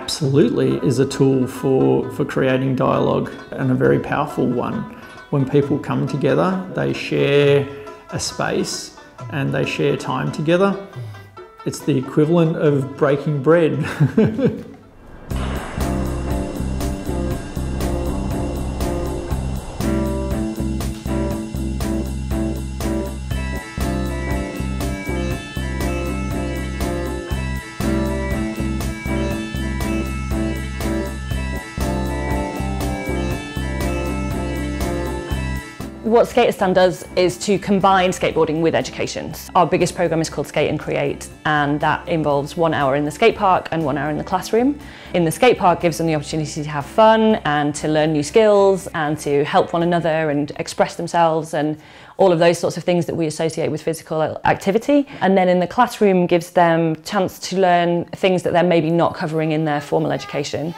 absolutely is a tool for, for creating dialogue and a very powerful one. When people come together, they share a space and they share time together. It's the equivalent of breaking bread. What Skateistan does is to combine skateboarding with education. Our biggest program is called Skate and Create and that involves one hour in the skate park and one hour in the classroom. In the skate park gives them the opportunity to have fun and to learn new skills and to help one another and express themselves and all of those sorts of things that we associate with physical activity. And then in the classroom gives them chance to learn things that they're maybe not covering in their formal education.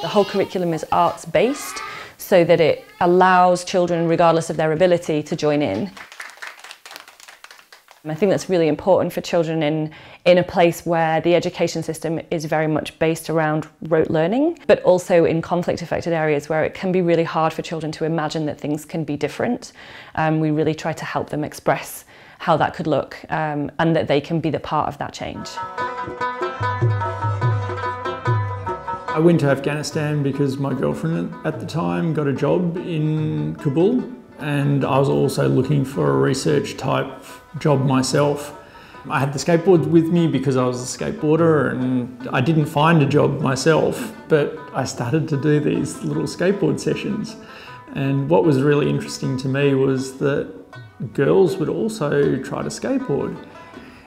The whole curriculum is arts based so that it allows children, regardless of their ability, to join in. I think that's really important for children in, in a place where the education system is very much based around rote learning, but also in conflict affected areas where it can be really hard for children to imagine that things can be different. Um, we really try to help them express how that could look um, and that they can be the part of that change. I went to Afghanistan because my girlfriend at the time got a job in Kabul and I was also looking for a research type job myself. I had the skateboard with me because I was a skateboarder and I didn't find a job myself, but I started to do these little skateboard sessions. And what was really interesting to me was that girls would also try to skateboard.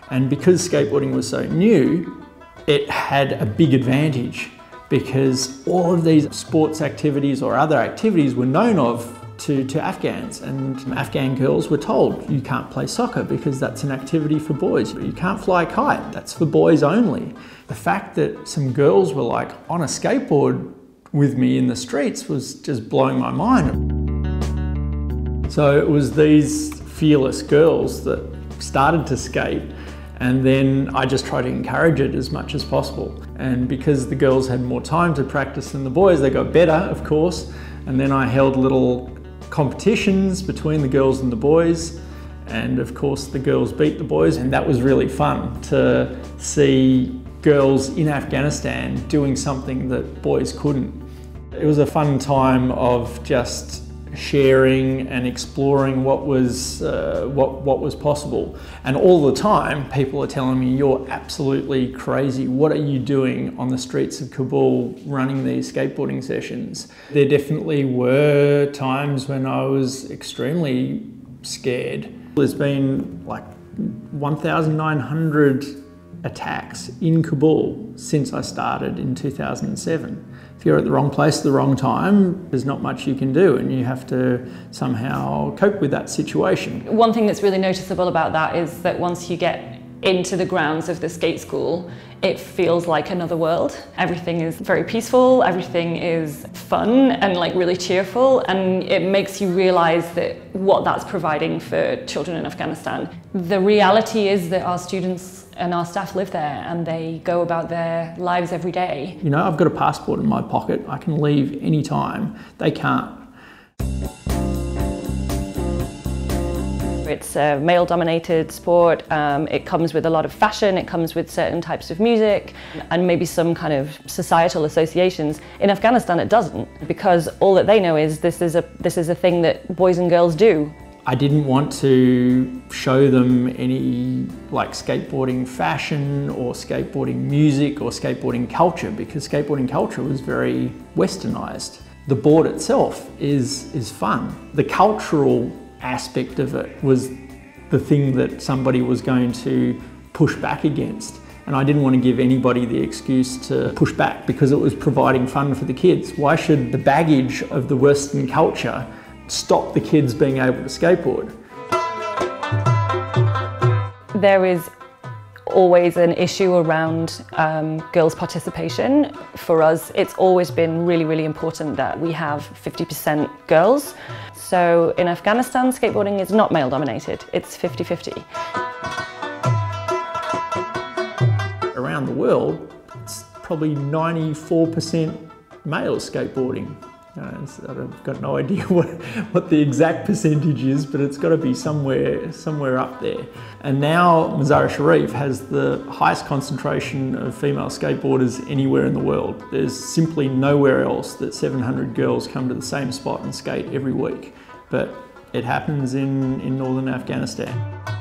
And because skateboarding was so new, it had a big advantage because all of these sports activities or other activities were known of to, to Afghans and Afghan girls were told you can't play soccer because that's an activity for boys. You can't fly a kite, that's for boys only. The fact that some girls were like on a skateboard with me in the streets was just blowing my mind. So it was these fearless girls that started to skate and then I just try to encourage it as much as possible. And because the girls had more time to practice than the boys, they got better, of course. And then I held little competitions between the girls and the boys. And of course, the girls beat the boys, and that was really fun to see girls in Afghanistan doing something that boys couldn't. It was a fun time of just sharing and exploring what was, uh, what, what was possible. And all the time, people are telling me, you're absolutely crazy. What are you doing on the streets of Kabul running these skateboarding sessions? There definitely were times when I was extremely scared. There's been like 1,900 attacks in Kabul since I started in 2007 if you're at the wrong place at the wrong time, there's not much you can do and you have to somehow cope with that situation. One thing that's really noticeable about that is that once you get into the grounds of the skate school, it feels like another world. Everything is very peaceful, everything is fun and like really cheerful and it makes you realize that what that's providing for children in Afghanistan. The reality is that our students and our staff live there and they go about their lives every day. You know, I've got a passport in my pocket. I can leave anytime. They can't. It's a male dominated sport. Um, it comes with a lot of fashion, it comes with certain types of music and maybe some kind of societal associations. In Afghanistan it doesn't because all that they know is this is a, this is a thing that boys and girls do. I didn't want to show them any like skateboarding fashion or skateboarding music or skateboarding culture because skateboarding culture was very westernized. The board itself is, is fun. The cultural aspect of it was the thing that somebody was going to push back against. And I didn't want to give anybody the excuse to push back because it was providing fun for the kids. Why should the baggage of the Western culture stop the kids being able to skateboard. There is always an issue around um, girls' participation. For us, it's always been really, really important that we have 50% girls. So in Afghanistan, skateboarding is not male dominated, it's 50-50. Around the world, it's probably 94% male skateboarding. I've got no idea what, what the exact percentage is, but it's got to be somewhere somewhere up there. And now Mazar-i Sharif has the highest concentration of female skateboarders anywhere in the world. There's simply nowhere else that 700 girls come to the same spot and skate every week. But it happens in, in northern Afghanistan.